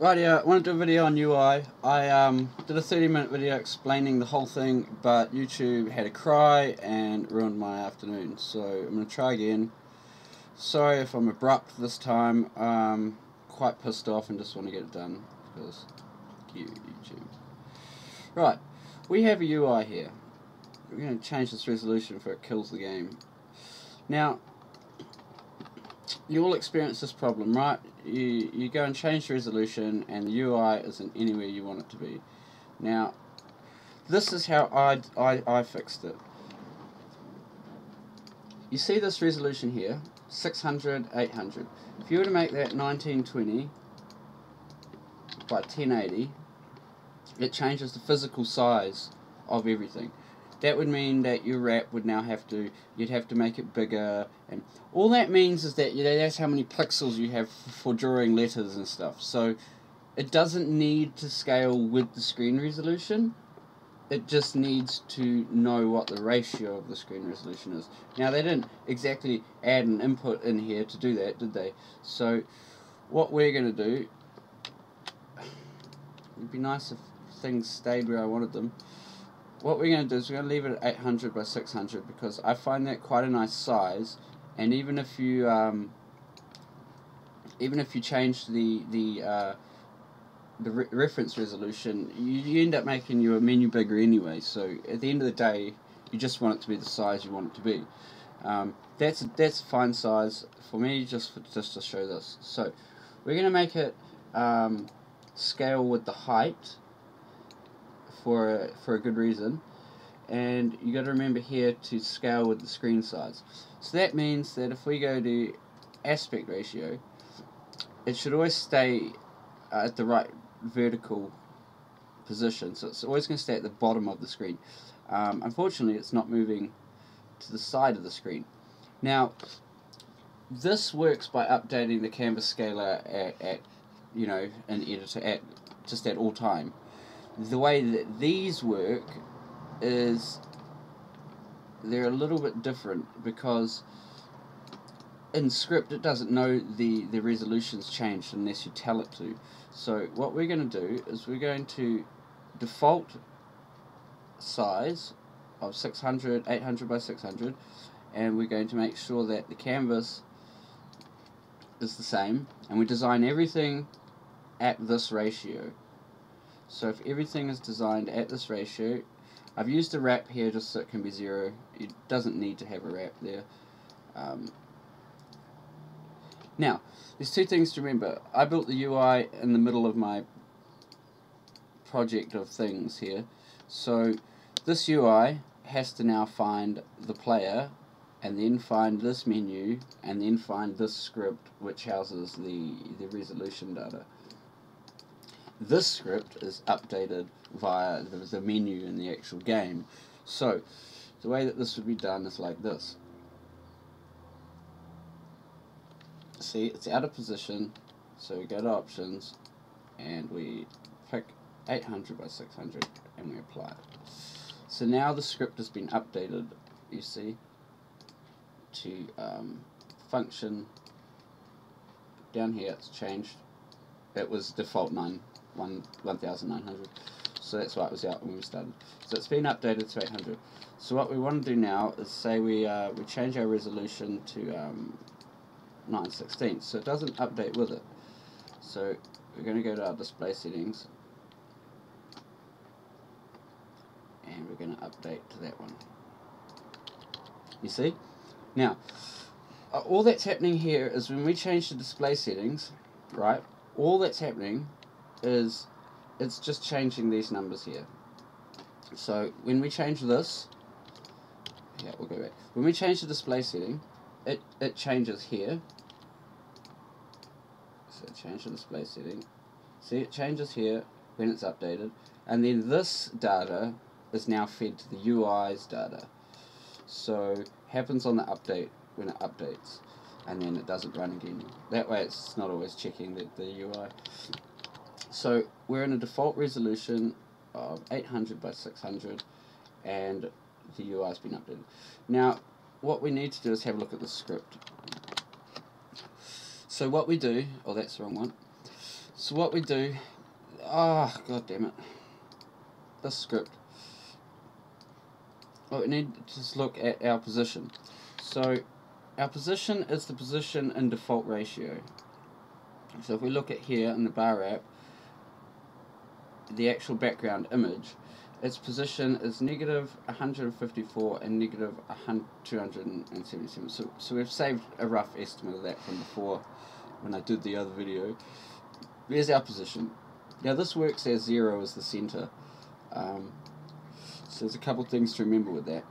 Right, yeah, I want to do a video on UI. I um, did a 30 minute video explaining the whole thing, but YouTube had a cry and ruined my afternoon. So I'm going to try again. Sorry if I'm abrupt this time. Um, quite pissed off and just want to get it done because you, YouTube. Right, we have a UI here. We're going to change this resolution before it kills the game. Now, you all experience this problem, right? You, you go and change the resolution and the UI isn't anywhere you want it to be. Now, this is how I, I, I fixed it. You see this resolution here, 600, 800. If you were to make that 1920 by 1080, it changes the physical size of everything that would mean that your wrap would now have to you'd have to make it bigger and all that means is that you know, that's how many pixels you have for drawing letters and stuff. So it doesn't need to scale with the screen resolution. It just needs to know what the ratio of the screen resolution is. Now they didn't exactly add an input in here to do that did they? So what we're going to do it'd be nice if things stayed where I wanted them what we're going to do is we're going to leave it at 800 by 600 because I find that quite a nice size. And even if you um, even if you change the the uh, the re reference resolution you, you end up making your menu bigger anyway. So at the end of the day you just want it to be the size you want it to be. Um, that's a, that's a fine size for me just for, just to show this. So we're going to make it um, scale with the height for a, for a good reason. And you got to remember here to scale with the screen size. So that means that if we go to aspect ratio it should always stay uh, at the right vertical position. So it's always going to stay at the bottom of the screen. Um, unfortunately it's not moving to the side of the screen. Now this works by updating the canvas scaler at, at you know an editor at just at all time the way that these work is they're a little bit different because in script it doesn't know the the resolutions changed unless you tell it to. So what we're going to do is we're going to default size of 600 800 by 600 and we're going to make sure that the canvas is the same and we design everything at this ratio so if everything is designed at this ratio, I've used a wrap here just so it can be zero. It doesn't need to have a wrap there. Um, now, there's two things to remember. I built the UI in the middle of my project of things here. So this UI has to now find the player and then find this menu and then find this script which houses the, the resolution data. This script is updated via the, the menu in the actual game. So, the way that this would be done is like this. See, it's out of position, so we go to options, and we pick 800 by 600, and we apply it. So now the script has been updated, you see, to um, function. Down here it's changed. It was default 9 one 1900 so that's why it was out when we started. So it's been updated to 800 so what we want to do now is say we uh, we change our resolution to um, 916 so it doesn't update with it. So we're going to go to our display settings. And we're going to update to that one. You see? Now uh, all that's happening here is when we change the display settings right all that's happening is it's just changing these numbers here. So when we change this, yeah, we'll go back. When we change the display setting, it, it changes here. So change the display setting. See, it changes here when it's updated. And then this data is now fed to the UI's data. So happens on the update when it updates. And then it doesn't run again. That way it's not always checking the, the UI. So we're in a default resolution of 800 by 600 and the UI has been updated. Now what we need to do is have a look at the script. So what we do, oh that's the wrong one. So what we do, ah, oh, god damn it, this script. Well, we need to just look at our position. So our position is the position in default ratio. So if we look at here in the bar app, the actual background image, its position is negative 154 and negative 277. So, so we've saved a rough estimate of that from before when I did the other video. There's our position. Now this works as 0 as the center. Um, so there's a couple things to remember with that.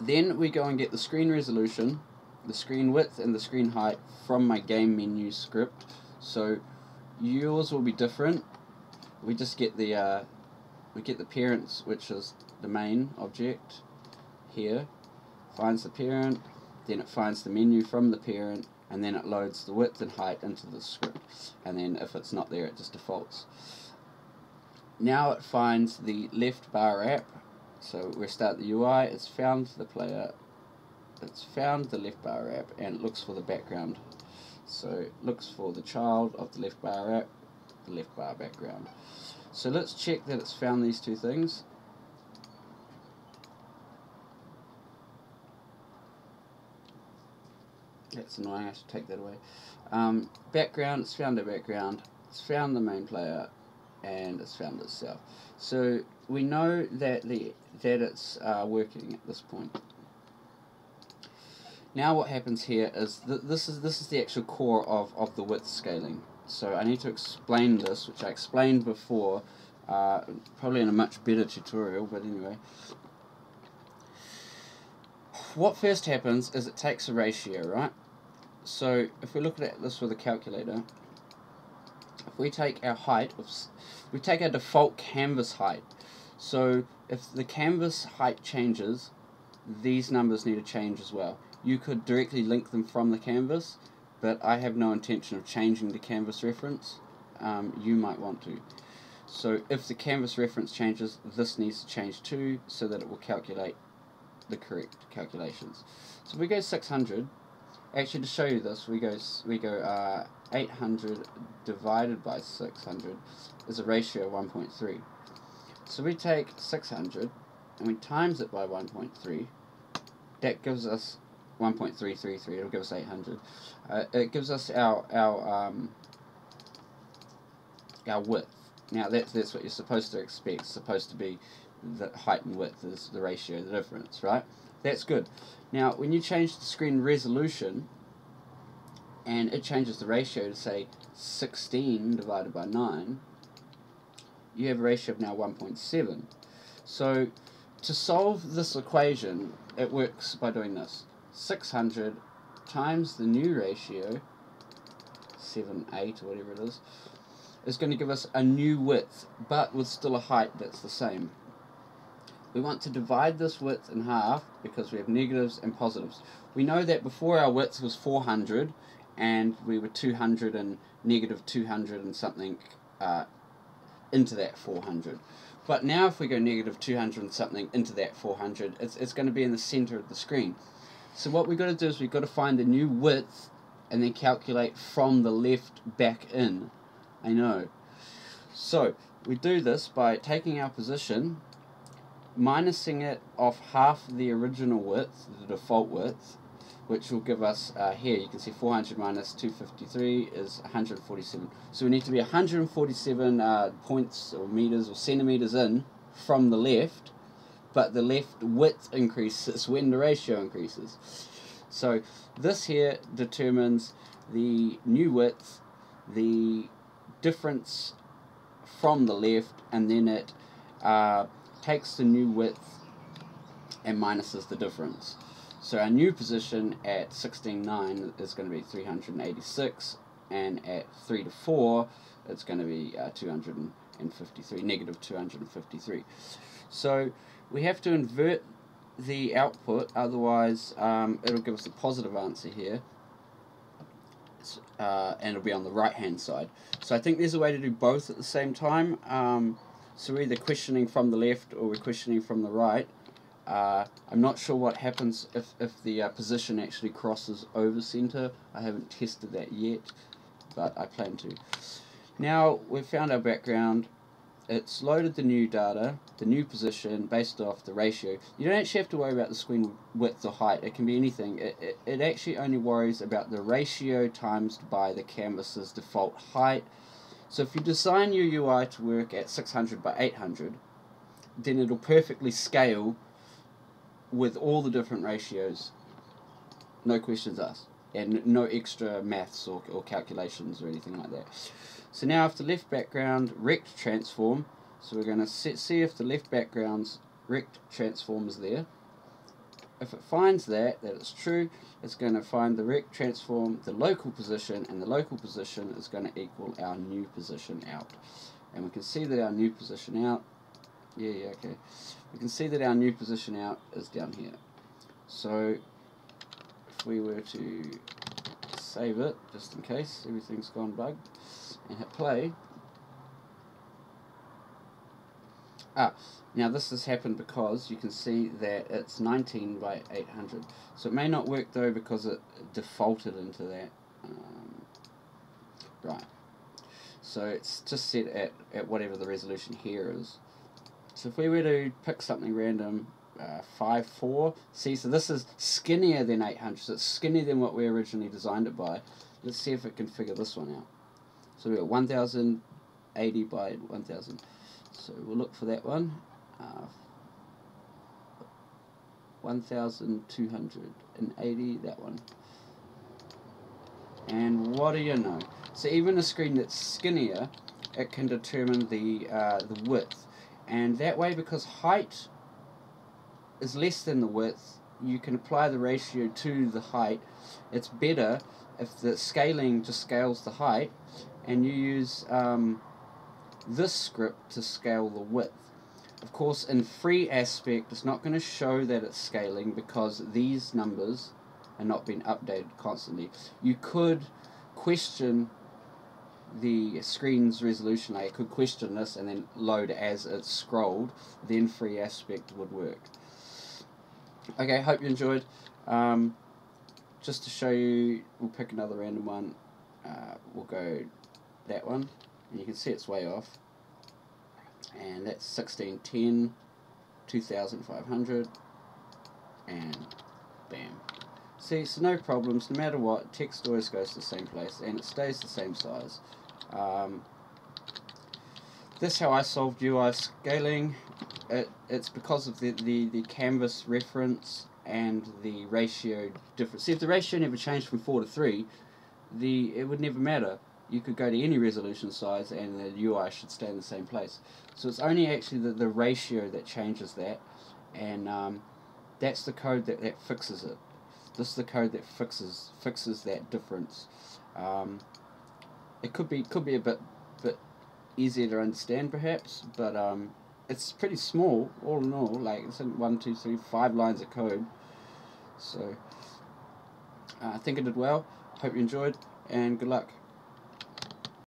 Then we go and get the screen resolution, the screen width and the screen height from my game menu script. So yours will be different. We just get the uh, we get the parents, which is the main object here. Finds the parent, then it finds the menu from the parent, and then it loads the width and height into the script. And then if it's not there, it just defaults. Now it finds the left bar app. So we start the UI, it's found the player, it's found the left bar app, and it looks for the background. So it looks for the child of the left bar app, left bar background. So let's check that it's found these two things. That's annoying, I should take that away. Um, background, it's found a background, it's found the main player, and it's found itself. So we know that the that it's uh, working at this point. Now what happens here is th this is this is the actual core of, of the width scaling. So I need to explain this, which I explained before, uh, probably in a much better tutorial, but anyway. What first happens is it takes a ratio, right? So if we look at this with a calculator, if we take our height, we take our default canvas height. So if the canvas height changes, these numbers need to change as well. You could directly link them from the canvas, but I have no intention of changing the canvas reference. Um, you might want to. So if the canvas reference changes, this needs to change too, so that it will calculate the correct calculations. So we go 600, actually to show you this, we go we go uh, 800 divided by 600 is a ratio of 1.3. So we take 600 and we times it by 1.3. That gives us 1.333. It'll give us 800. Uh, it gives us our our um, our width. Now that's that's what you're supposed to expect. It's supposed to be the height and width is the ratio, the difference, right? That's good. Now when you change the screen resolution, and it changes the ratio to say 16 divided by 9, you have a ratio of now 1.7. So to solve this equation, it works by doing this. 600 times the new ratio, 7, 8 or whatever it is, is going to give us a new width, but with still a height that's the same. We want to divide this width in half because we have negatives and positives. We know that before our width was 400 and we were 200 and negative 200 and something uh, into that 400. But now if we go negative 200 and something into that 400, it's, it's going to be in the center of the screen. So what we've got to do is we've got to find the new width and then calculate from the left back in. I know. So we do this by taking our position, minusing it off half the original width, the default width, which will give us uh, here, you can see 400 minus 253 is 147. So we need to be 147 uh, points or meters or centimeters in from the left, but the left width increases when the ratio increases. So this here determines the new width, the difference from the left, and then it uh, takes the new width and minuses the difference. So our new position at 16.9 is going to be 386, and at 3 to 4, it's going to be uh, 253, negative 253. So we have to invert the output, otherwise um, it'll give us a positive answer here. Uh, and it'll be on the right hand side. So I think there's a way to do both at the same time. Um, so we're either questioning from the left or we're questioning from the right. Uh, I'm not sure what happens if, if the uh, position actually crosses over center. I haven't tested that yet. but I plan to. Now we've found our background. It's loaded the new data, the new position, based off the ratio. You don't actually have to worry about the screen width or height. It can be anything. It, it, it actually only worries about the ratio times by the canvas's default height. So if you design your UI to work at 600 by 800, then it'll perfectly scale with all the different ratios. No questions asked. And no extra maths or, or calculations or anything like that. So now the left background rect transform, so we're going to see if the left background's rect transform is there. If it finds that, that it's true, it's going to find the rect transform, the local position, and the local position is going to equal our new position out. And we can see that our new position out, yeah, yeah, okay. We can see that our new position out is down here. So we were to save it, just in case everything's gone bugged, and hit play. Ah, now this has happened because you can see that it's 19 by 800. So it may not work though because it defaulted into that. Um, right. So it's just set at, at whatever the resolution here is. So if we were to pick something random, 5, 4, see, so this is skinnier than 800, so it's skinnier than what we originally designed it by. Let's see if it can figure this one out. So we've got 1080 by 1000. So we'll look for that one. Uh, 1280, that one. And what do you know? So even a screen that's skinnier, it can determine the, uh, the width. And that way, because height is less than the width, you can apply the ratio to the height. It's better if the scaling just scales the height and you use um, this script to scale the width. Of course, in free aspect, it's not going to show that it's scaling because these numbers are not being updated constantly. You could question the screen's resolution layer, could question this and then load as it's scrolled, then free aspect would work. Okay, hope you enjoyed. Um, just to show you, we'll pick another random one. Uh, we'll go that one. And you can see it's way off. And that's 1610 2500 and bam. See so no problems. No matter what text always goes to the same place and it stays the same size. Um, this how I solved UI scaling it, it's because of the, the, the canvas reference and the ratio difference. See, if the ratio never changed from 4 to 3, the it would never matter you could go to any resolution size and the UI should stay in the same place. So it's only actually the, the ratio that changes that and um, that's the code that, that fixes it. This is the code that fixes fixes that difference. Um, it could be could be a bit bit easier to understand perhaps, but um, it's pretty small all in all. Like it's in one, two, three, five lines of code. So uh, I think I did well. Hope you enjoyed and good luck.